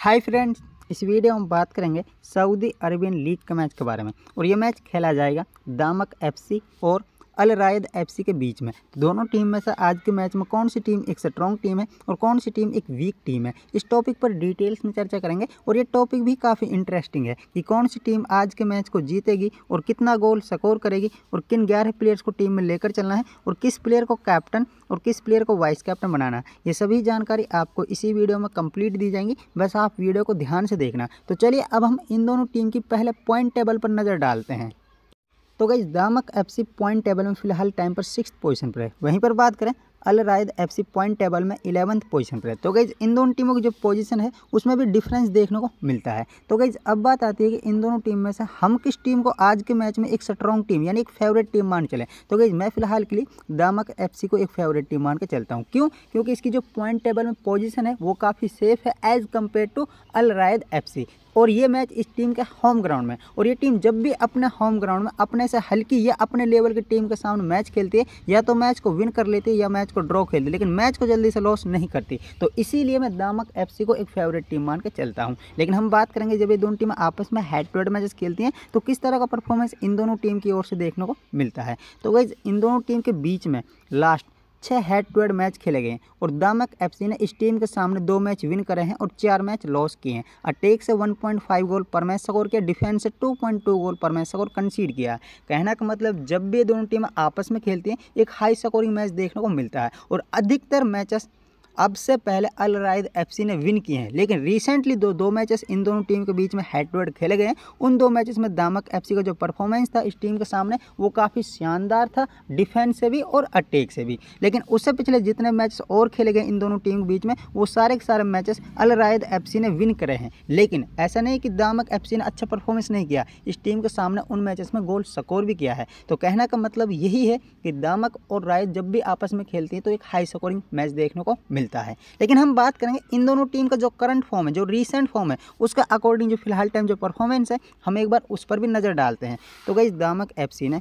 Hi friends इस video में बात करेंगे सऊदी अरबियन लीग के मैच के बारे में। और ये मैच खेला जाएगा दामक एफसी और अल रायद एफसी के बीच में। दोनों टीम में से आज के मैच में कौन सी टीम एक स्ट्रॉन्ग टीम है और कौन सी टीम एक वीक टीम है? इस टॉपिक पर डिटेल्स में चर्चा करेंगे और ये टॉपिक भी काफ़ी इंटरेस्टिंग है कि कौन सी टीम आज के मैच को जीतेगी और कितना गोल स्कोर करेगी और किन ग्यारह प्लेयर्स को टीम में लेकर चलना है और किस प्लेयर को कैप्टन और किस प्लेयर को वाइस कैप्टन बनाना है। ये सभी जानकारी आपको इसी वीडियो में कंप्लीट दी जाएँगी। बस आप वीडियो को ध्यान से देखना। तो चलिए अब हम इन दोनों टीम की पहले पॉइंट टेबल पर नज़र डालते हैं। तो गई दामक एफसी पॉइंट टेबल में फ़िलहाल टाइम पर सिक्स पोजीशन पर है। वहीं पर बात करें Al Raed FC point table में इलेवंथ पोजीशन पर है। तो गई इन दोनों टीमों की जो पोजीशन है, उसमें भी डिफरेंस देखने को मिलता है। तो गई अब बात आती है कि इन दोनों टीम में से हम किस टीम को आज के मैच में एक स्ट्रॉन्ग टीम यानी एक फेवरेट टीम मान चले। तो गई मैं फ़िलहाल के लिए दामक एफसी को एक फेवरेट टीम मान के चलता हूँ। क्यों? क्योंकि इसकी जो पॉइंट टेबल में पोजिशन है, वो काफ़ी सेफ़ है as compare to Al Raed FC और ये मैच इस टीम के होम ग्राउंड में। और ये टीम जब भी अपने होम ग्राउंड में, अपने से हल्की या अपने लेवल की टीम के सामने मैच खेलती है, या तो मैच को विन कर लेती है या मैच को ड्रॉ खेलती है, लेकिन मैच को जल्दी से लॉस नहीं करती। तो इसीलिए मैं दामक एफसी को एक फेवरेट टीम मान के चलता हूँ। लेकिन हम बात करेंगे जब ये दोनों टीमें आपस में हेड टू हेड मैचेस खेलती हैं तो किस तरह का परफॉर्मेंस इन दोनों टीम की ओर से देखने को मिलता है? तो वही इन दोनों टीम के बीच में लास्ट छः हेड टू हेड मैच खेले गए और दामक एफसी ने इस टीम के सामने दो मैच विन करे हैं और चार मैच लॉस किए हैं। अटैक से 1.5 गोल पर मैच स्कोर किया डिफेंस से 2.2 गोल पर मैच स्कोर कंसीड किया। कहना का मतलब जब भी दोनों टीमें आपस में खेलती हैं, एक हाई स्कोरिंग मैच देखने को मिलता है। और अधिकतर मैचेस अब से पहले अल रायद एफसी ने विन किए हैं, लेकिन रिसेंटली दो दो मैचेस इन दोनों टीम के बीच में हेड खेले गए हैं। उन दो मैचेस में दामक एफसी का जो परफॉर्मेंस था इस टीम के सामने, वो काफ़ी शानदार था डिफेंस से भी और अटैक से भी। लेकिन उससे पिछले जितने मैचेस और खेले गए इन दोनों टीम के बीच में, वो सारे के सारे मैचेस अल रायद एफ़ ने विन करे हैं। लेकिन ऐसा नहीं कि दामक एफसी ने अच्छा परफॉर्मेंस नहीं किया, इस टीम के सामने उन मैचेस में गोल स्कोर भी किया है। तो कहना का मतलब यही है कि दामक और रायद जब भी आपस में खेलती हैं तो एक हाई स्कोरिंग मैच देखने को मिलता मिलता है। लेकिन हम बात करेंगे इन दोनों टीम का जो करंट फॉर्म है, जो रिसेंट फॉर्म है, उसका अकॉर्डिंग जो फ़िलहाल टाइम जो परफॉर्मेंस है, हम एक बार उस पर भी नज़र डालते हैं। तो गई दामक एफ़ ने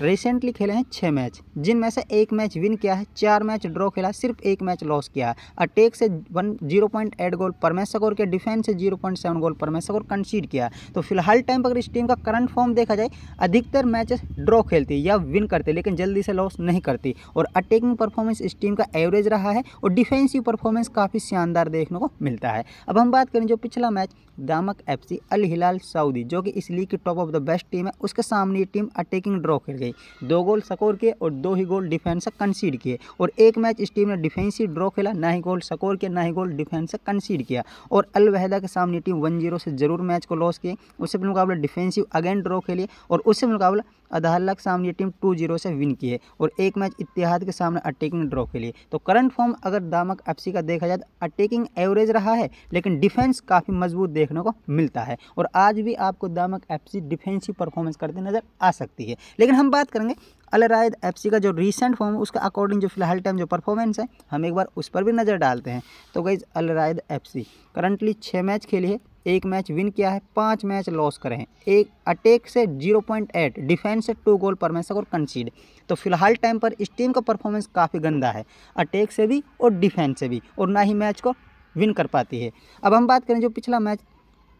रिसेंटली खेले हैं छः मैच जिनमें से एक मैच विन किया है, चार मैच ड्रॉ खेला सिर्फ़ एक मैच लॉस किया है। अटैक से one zero point eight goal पर मैच स्कोर किया डिफेंस से ज़ीरो पॉइंट सेवन गोल पर मैच स्कोर कंसीड किया तो फ़िलहाल टाइम पर अगर इस टीम का करंट फॉर्म देखा जाए, अधिकतर मैचेस ड्रॉ खेलती या विन करते, लेकिन जल्दी से लॉस नहीं करती। और अटैकिंग परफॉर्मेंस इस टीम का एवरेज रहा है, और डिफेंसिव परफॉर्मेंस काफ़ी शानदार देखने को मिलता है। अब हम बात करें जो पिछला मैच दामक एफसी अल हिलाल सऊदी, जो कि इस लीग की top of the best team है, उसके सामने ये टीम अटैकिंग ड्रॉ खेल गई। दो गोल स्कोर किए और दो ही गोल डिफेंस कंसीड किए और एक मैच इस टीम ने डिफेंसिव ड्रॉ खेला, ना ही गोल स्कोर किया, ना ही गोल डिफेंस कंसीड किया। और अल वहदा के सामने टीम वन ज़ीरो से ज़रूर मैच को लॉस किए उससे मुकाबला डिफेंसिव अगेन ड्रॉ खेलिए और उससे मुकाबला अदहल्ला के सामने टीम टू ज़ीरो से विन की है और एक मैच इतिहाद के सामने अटैकिंग ड्रॉ के लिए तो करंट फॉर्म अगर दामक एफ़ का देखा जाए तो अटैकिंग एवरेज रहा है, लेकिन डिफेंस काफ़ी मज़बूत देखने को मिलता है। और आज भी आपको दामक एफ़ डिफेंसिव परफॉर्मेंस करते नज़र आ सकती है। लेकिन हम बात करेंगे अल रायद एफसी का जो रिसेंट फॉर्म है, उसका अकॉर्डिंग जो फ़िलहाल टाइम जो परफॉर्मेंस है, हम एक बार उस पर भी नज़र डालते हैं। तो गई रायद एफसी करंटली छः मैच खेली है, एक मैच विन किया है, पाँच मैच लॉस करे हैं। एक अटैक से ज़ीरो पॉइंट एट डिफेंस से टू गोल पर मैच और कंसीड तो फ़िलहाल टाइम पर इस टीम का परफॉर्मेंस काफ़ी गंदा है। अटैक से भी और डिफेंस से भी, और ना ही मैच को विन कर पाती है। अब हम बात करें जो पिछला मैच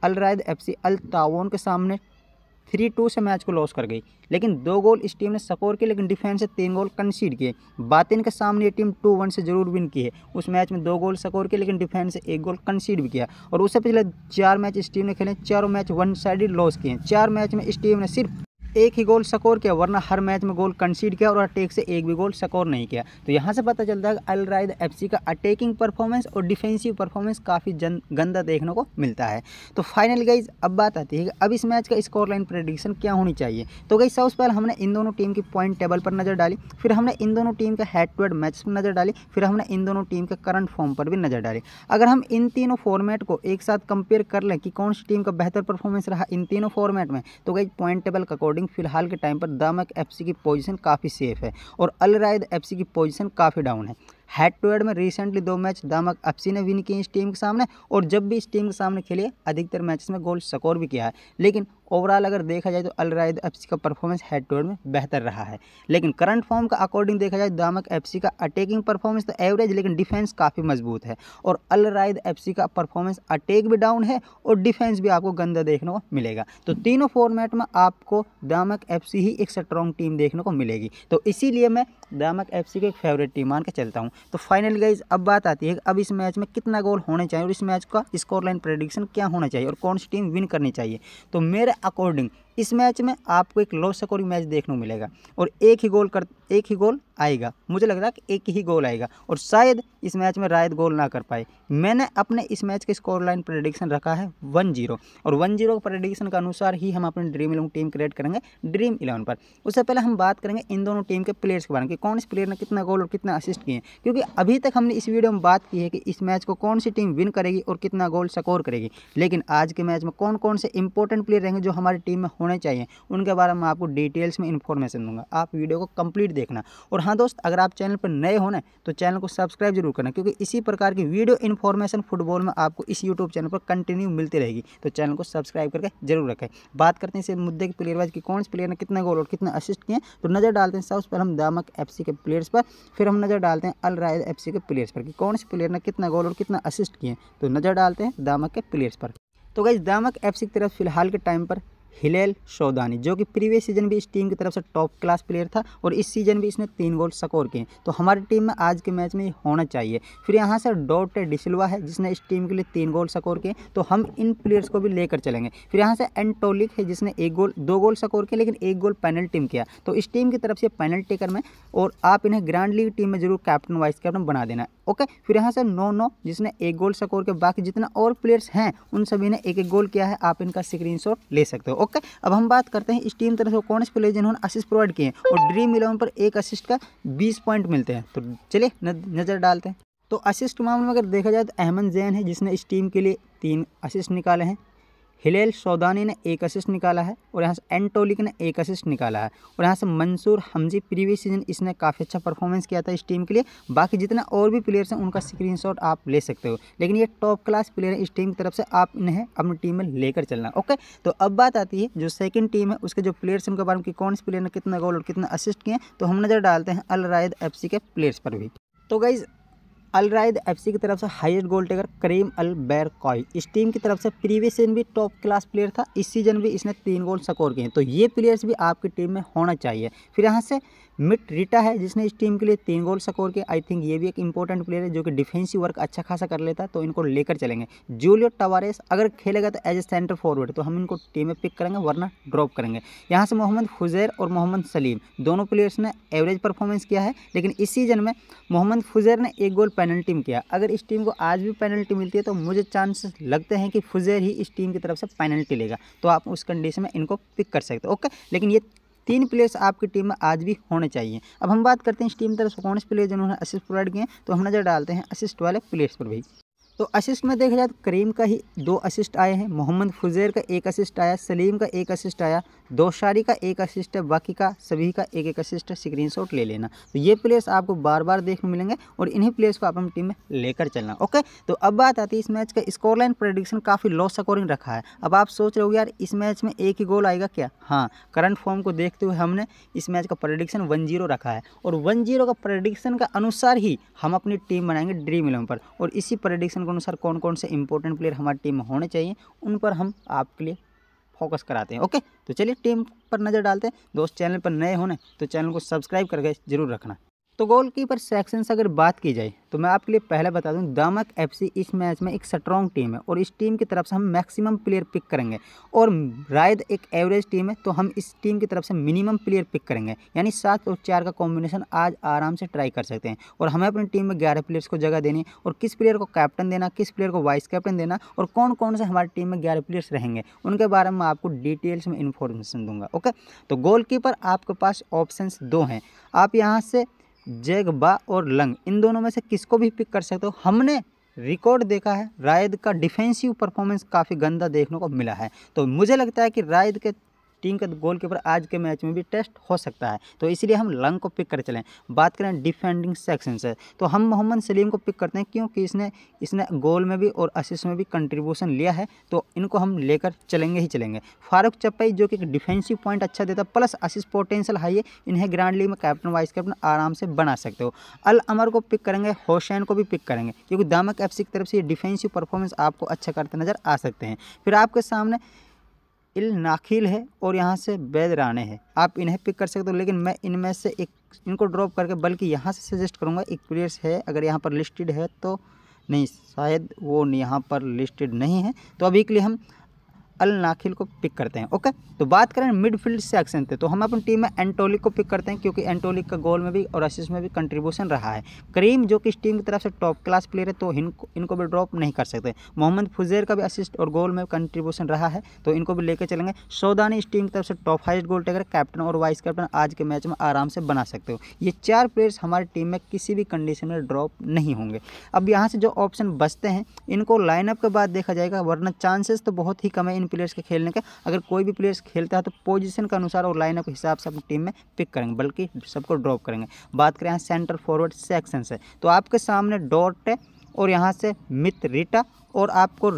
अल रायद एफ़ सी अल के सामने थ्री टू से मैच को लॉस कर गई। लेकिन दो गोल इस टीम ने स्कोर किए, लेकिन डिफेंस से तीन गोल कंसीड किए। बातिन के सामने ये टीम टू वन से ज़रूर विन की है। उस मैच में दो गोल स्कोर किए, लेकिन डिफेंस से एक गोल कंसीड भी किया। और उससे पिछले चार मैच इस टीम ने खेले, चारों मैच वन साइड लॉस किए। चार मैच में इस टीम ने सिर्फ़ एक ही गोल स्कोर किया, वरना हर मैच में गोल कंसीड किया और अटैक से एक भी गोल स्कोर नहीं किया। तो यहाँ से पता चलता है कि अल रायद एफ़ का अटैकिंग परफॉर्मेंस और डिफेंसिव परफॉर्मेंस काफ़ी गंदा देखने को मिलता है। तो फाइनल गाइज़ अब बात आती है कि अब इस मैच का स्कोर लाइन प्रडिक्शन क्या होनी चाहिए। तो गई सबसे पहले हमने इन दोनों टीम की पॉइंट टेबल पर नज़र डाली, फिर हमने इन दोनों टीम के हेड टू हेड मैच पर नज़र डाली, फिर हमने इन दोनों टीम के करंट फॉर्म पर भी नज़र डाली। अगर हम इन तीनों फॉर्मेट को एक साथ कंपेयर कर लें कि कौन सी टीम का बेहतर परफॉर्मेंस रहा इन तीनों फॉर्मेट में तो गई पॉइंट टेबल के अकॉर्डिंग फ़िलहाल के टाइम पर दामक एफ़ की पोजीशन काफ़ी सेफ़ है और अलराइद एफ़ की पोजीशन काफ़ी डाउन है। हेड टू हेड में रिसेंटली दो मैच दामक एफसी ने विन किए इस टीम के सामने और जब भी इस टीम के सामने खेले, अधिकतर मैचेस में गोल स्कोर भी किया है। लेकिन ओवरऑल अगर देखा जाए तो अल रायद एफ़ का परफॉर्मेंस हेड टू हेड में बेहतर रहा है। लेकिन करंट फॉर्म का अकॉर्डिंग देखा जाए, दामक एफसी का अटैकिंग परफॉर्मेंस तो एवरेज लेकिन डिफेंस काफ़ी मज़बूत है। और अल रायद एफ़ का परफॉर्मेंस अटैक भी डाउन है और डिफेंस भी आपको गंदा देखने को मिलेगा। तो तीनों फॉर्मेट में आपको दामक एफसी ही एक स्ट्रॉन्ग टीम देखने को मिलेगी। तो इसीलिए मैं दामक एफसी को एक फेवरेट टीम मान के चलता हूँ। तो फाइनल गाइज़ अब बात आती है कि अब इस मैच में कितना गोल होने चाहिए और इस मैच का स्कोर लाइन प्रेडिक्शन क्या होना चाहिए और कौन सी टीम विन करनी चाहिए। तो मेरे अकॉर्डिंग इस मैच में आपको एक लो स्कोरिंग मैच देखने को मिलेगा और एक ही गोल कर, एक ही गोल आएगा। मुझे लग रहा है कि एक ही गोल आएगा और शायद इस मैच में रायत गोल ना कर पाए। मैंने अपने इस मैच के स्कोर लाइन प्रडिक्शन रखा है वन ज़ीरो और वन ज़ीरो का प्रडिक्शन के अनुसार ही हम अपनी ड्रीम इलेवन टीम क्रिएट करेंगे ड्रीम इलेवन पर। उससे पहले हम बात करेंगे इन दोनों टीम के प्लेयर्स के बारे में कि कौन इस प्लेयर ने कितना गोल और कितना असिस्ट किए। क्योंकि अभी तक हमने इस वीडियो में बात की है कि इस मैच को कौन सी टीम विन करेगी और कितना गोल स्कोर करेगी। लेकिन आज के मैच में कौन कौन से इंपॉर्टेंट प्लेयर रहेंगे जो हमारी टीम में होने चाहिए। उनके बारे में आपको डिटेल्स में इन्फॉर्मेशन दूँगा। आप वीडियो को कंप्लीट देखना। और हाँ दोस्त, अगर आप चैनल पर नए होने तो चैनल को सब्सक्राइब ज़रूर करना, क्योंकि इसी प्रकार की वीडियो इन्फॉर्मेशन फुटबॉल में आपको इस यूट्यूब चैनल पर कंटिन्यू मिलती रहेगी। तो चैनल को सब्सक्राइब करके ज़रूर रखें। बात करते हैं इस मुद्दे के प्लेयर वाइज की, कौन से प्लेयर ने कितने गोल और कितने असिस्ट किए तो नज़र डालते हैं सबसे पहले हम दामक एफसी के प्लेयर्स पर, फिर हम नज़र डालते हैं अल राय एफ़ के प्लेयर्स पर कि कौन से प्लेयर ने कितना गोल और कितना असिस्ट किए तो नज़र डालते हैं दामक के प्लेयर्स पर। तो गई दामक एफसी की तरफ़ फ़िलहाल के टाइम पर हिलेल शौदानी जो कि प्रीवियस सीज़न भी इस टीम की तरफ़ से टॉप क्लास प्लेयर था और इस सीज़न भी इसने तीन गोल स्कोर किए तो हमारी टीम में आज के मैच में ये होना चाहिए। फिर यहाँ से डॉट डिसलवा है, जिसने इस टीम के लिए तीन गोल स्कोर किए तो हम इन प्लेयर्स को भी लेकर चलेंगे। फिर यहाँ से एंटोलिक है, जिसने एक गोल, दो गोल स्कोर किया लेकिन एक गोल पेनल्टी में किया। तो इस टीम की तरफ़ से पेनल्टी कर में और आप इन्हें ग्रैंड लीग टीम में ज़रूर कैप्टन, वाइस कैप्टन बना देना। ओके? फिर यहाँ से नौ नौ, जिसने एक गोल स्कोर के बाकी जितना और प्लेयर्स हैं, उन सभी ने एक एक गोल किया है, आप इनका स्क्रीन ले सकते हो, ओके? अब हम बात करते हैं इस टीम तरफ़ से कौन से प्लेयर जिन्होंने असिस्ट प्रोवाइड किए और ड्रीम इलेवन पर एक असिस्ट का बीस पॉइंट मिलते हैं। तो चलिए नज़र डालते हैं। तो असिस्ट मामले में अगर देखा जाए तो अहमद जैन है, जिसने इस टीम के लिए तीन असिस्ट निकाले हैं। हिलेल सौदानी ने एक असिस्ट निकाला है और यहाँ से एंटोलिक ने एक असिस्ट निकाला है और यहाँ से मंसूर हमजी प्रीवियस सीज़न इसने काफ़ी अच्छा परफॉर्मेंस किया था इस टीम के लिए। बाकी जितने और भी प्लेयर्स हैं, उनका स्क्रीनशॉट आप ले सकते हो। लेकिन ये टॉप क्लास प्लेयर है, इस टीम की तरफ़ से आप इन्हें अपनी टीम में लेकर चलना ओके तो अब बात आती है, जो सेकेंड टीम है, उसके जो प्लेयर्स हैं, उनके बारे में कि कौन से प्लेयर ने कितना गोल और कितना असिस्ट किए तो हम नज़र डालते हैं अल रायद एफ़ के प्लेयर्स पर भी। तो गाइज़ अलराइद एफसी की तरफ़ से हाईएस्ट गोल टेकर करीम अल बैर कॉय इस टीम की तरफ़ से प्रीवियस सीज़न भी टॉप क्लास प्लेयर था, इस सीज़न भी इसने तीन गोल स्कोर किए तो ये प्लेयर्स भी आपकी टीम में होना चाहिए। फिर यहाँ से मिट रिटा है, जिसने इस टीम के लिए तीन गोल स्कोर किए। आई थिंक ये भी एक इंपॉर्टेंट प्लेयर है जो कि डिफेंसिव वर्क अच्छा खासा कर लेता है तो इनको लेकर चलेंगे। जूलियो टवारेस अगर खेलेगा तो एज ए सेंटर फॉरवर्ड तो हम इनको टीम में पिक करेंगे, वरना ड्रॉप करेंगे। यहाँ से मोहम्मद फुजैर और मोहम्मद सलीम, दोनों प्लेयर्स ने एवरेज परफॉर्मेंस किया है, लेकिन इस सीज़न में मोहम्मद फुजैर ने एक गोल पेनल्टी में किया। अगर इस टीम को आज भी पेनल्टी मिलती है तो मुझे चांसेस लगते हैं कि फुजैर ही इस टीम की तरफ़ से पेनल्टी लेगा। तो आप उस कंडीशन में इनको पिक कर सकते हो ओके लेकिन ये तीन प्लेयर्स आपकी टीम में आज भी होने चाहिए। अब हम बात करते हैं इस टीम तरफ़ से कौन से प्लेयर जिन्होंने असिस्ट प्रोवाइड किए तो हम नज़र डालते हैं असिस्ट वाले प्लेयर्स पर भी। तो असिस्ट में देखा जाए तो करीम का ही दो असिस्ट आए हैं, मोहम्मद फुजैर का एक असिस्ट आया, सलीम का एक असिस्ट आया, दोशारी का एक असिस्ट है, बाकी का सभी का एक एक असिस्ट है स्क्रीनशॉट ले लेना। तो ये प्लेयर्स आपको बार बार देखने मिलेंगे और इन्हीं प्लेयर्स को आप अपनी टीम में लेकर चलना ओके तो अब बात आती है इस मैच का स्कोर लाइन प्रडिक्शन काफ़ी लो स्कोरिंग रखा है। अब आप सोच रहे हो यार, इस मैच में एक ही गोल आएगा क्या? हाँ करंट फॉर्म को देखते हुए हमने इस मैच का प्रडिक्शन वन ज़ीरो रखा है और वन ज़ीरो का प्रडिक्शन का अनुसार ही हम अपनी टीम बनाएँगे ड्रीम इलेवन पर और इसी प्रडिक्शन के अनुसार कौन कौन से इंपॉर्टेंट प्लेयर हमारी टीम में होने चाहिए, उन पर हम आपके लिए फोकस कराते हैं ओके तो चलिए टीम पर नज़र डालते हैं। दोस्त चैनल पर नए होने तो चैनल को सब्सक्राइब करके ज़रूर रखना। तो गोलकीपर सेक्शन से अगर बात की जाए तो मैं आपके लिए पहले बता दूँ, दामक एफसी इस मैच में एक स्ट्रॉन्ग टीम है और इस टीम की तरफ़ से हम मैक्सिमम प्लेयर पिक करेंगे। और रायद एक एवरेज टीम है तो हम इस टीम की तरफ़ से मिनिमम प्लेयर पिक करेंगे। यानी सात और चार का कॉम्बिनेशन आज आराम से ट्राई कर सकते हैं। और हमें अपनी टीम में ग्यारह प्लेयर्स को जगह देनी और किस प्लेयर को कैप्टन देना, किस प्लेयर को वाइस कैप्टन देना और कौन कौन से हमारी टीम में ग्यारह प्लेयर्स रहेंगे, उनके बारे में आपको डिटेल्स में इन्फॉर्मेशन दूँगा ओके तो गोल आपके पास ऑप्शन दो हैं। आप यहाँ से जैग बा और लंग, इन दोनों में से किसको भी पिक कर सकते हो? हमने रिकॉर्ड देखा है, रायद का डिफेंसिव परफॉर्मेंस काफ़ी गंदा देखने को मिला है। तो मुझे लगता है कि रायद के टीम का गोल कीपर आज के मैच में भी टेस्ट हो सकता है। तो इसलिए हम लंग को पिक कर चलें। बात करें डिफेंडिंग सेक्शन से तो हम मोहम्मद सलीम को पिक करते हैं क्योंकि इसने इसने गोल में भी और असिस्ट में भी कंट्रीब्यूशन लिया है तो इनको हम लेकर चलेंगे ही चलेंगे। फारूक चप्पई जो कि डिफेंसिव पॉइंट अच्छा देता प्लस असिस्ट पोटेंशियल हाई है, इन्हें ग्रांड लीग में कैप्टन वाइस कैप्टन आराम से बना सकते हो। अल अमर को पिक करेंगे होशैन को भी पिक करेंगे, क्योंकि दामक एफ़ की तरफ़ से डिफेंसिव परफॉर्मेंस आपको अच्छा करते नज़र आ सकते हैं। फिर आपके सामने इल नाखिल है और यहाँ से बैद राणे है। आप इन्हें पिक कर सकते हो, लेकिन मैं इनमें से एक, इनको ड्रॉप करके, बल्कि यहाँ से सजेस्ट करूँगा, एक प्लेयर्स है, अगर यहाँ पर लिस्टेड है तो नहीं, शायद वो यहाँ पर लिस्टेड नहीं है। तो अभी के लिए हम अल नाखिल को पिक करते हैं ओके तो बात करें मिडफील्ड सेक्शन से तो हम अपनी टीम में एंटोलिक को पिक करते हैं, क्योंकि एंटोलिक का गोल में भी और असिस्ट में भी कंट्रीब्यूशन रहा है। करीम जो कि इस टीम की तरफ़ से टॉप क्लास प्लेयर है तो इनको इनको भी ड्रॉप नहीं कर सकते। मोहम्मद फुजैर का भी असिस्ट और गोल में कंट्रीब्यूशन रहा है तो इनको भी लेकर चलेंगे। सौदानी इस टीम की तरफ़ से top highest goal taker captain और वाइस कैप्टन आज के मैच में आराम से बना सकते हो। ये चार प्लेयर्स हमारी टीम में किसी भी कंडीशन में ड्रॉप नहीं होंगे। अब यहाँ से जो ऑप्शन बचते हैं, इनको लाइनअप के बाद देखा जाएगा, वरना चांसेस तो बहुत ही कम है, इन प्लेयर्स के खेलने के। अगर कोई भी प्लेयर्स खेलता है तो पोजीशन के अनुसार और लाइनअप के हिसाब से अपनी टीम में पिक करेंगे, बल्कि सबको ड्रॉप करेंगे। बात करें यहाँ सेंटर फॉरवर्ड सेक्शन से तो आपके सामने डॉट है और यहाँ से मित रिटा और आपको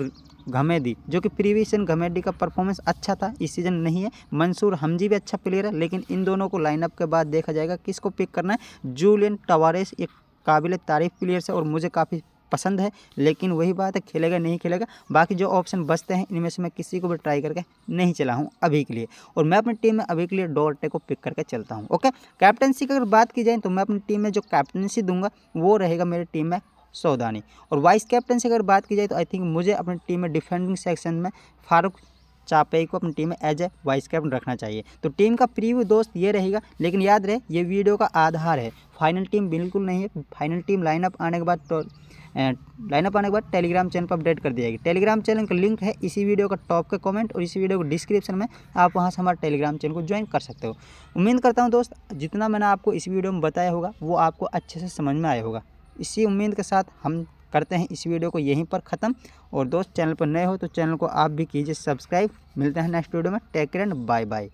घमेदी जो कि प्रीवियसन घमेदी का परफॉर्मेंस अच्छा था, इस सीज़न नहीं है। मंसूर हमजी भी अच्छा प्लेयर है, लेकिन इन दोनों को लाइनअप के बाद देखा जाएगा किसको पिक करना है। जूलियन टवारेस एक काबिल तारीफ़ प्लेयर है और मुझे काफ़ी पसंद है, लेकिन वही बात है, खेलेगा, नहीं खेलेगा। बाकी जो ऑप्शन बचते हैं, इनमें से मैं किसी को भी ट्राई करके नहीं चला हूँ अभी के लिए। और मैं अपनी टीम में अभी के लिए डोरटे को पिक करके चलता हूँ ओके कैप्टनसी की अगर बात की जाए तो मैं अपनी टीम में जो कैप्टनसी दूँगा, वो रहेगा मेरी टीम में सौदानी। और वाइस कैप्टन से अगर बात की जाए तो आई थिंक मुझे अपनी टीम में डिफेंडिंग सेक्शन में फारूक चापेई को अपनी टीम में एज ए वाइस कैप्टन रखना चाहिए। तो टीम का प्रीव्यू दोस्त ये रहेगा, लेकिन याद रहे, ये वीडियो का आधार है। फाइनल टीम बिल्कुल नहीं है। फाइनल टीम लाइनअप आने के बाद तो लाइनअप आने के बाद टेलीग्राम चैनल पर अपडेट कर दी जाएगी। टेलीग्राम चैनल का लिंक है इसी वीडियो का टॉप के कमेंट और इसी वीडियो को डिस्क्रिप्शन में आप वहाँ से हमारे टेलीग्राम चैनल को ज्वाइन कर सकते हो। उम्मीद करता हूँ दोस्त, जितना मैंने आपको इस वीडियो में बताया होगा, वो आपको अच्छे से समझ में आया होगा। इसी उम्मीद के साथ हम करते हैं इस वीडियो को यहीं पर ख़त्म। और दोस्त चैनल पर नए हो तो चैनल को आप भी कीजिए सब्सक्राइब मिलते हैं नेक्स्ट वीडियो में। Take and bye bye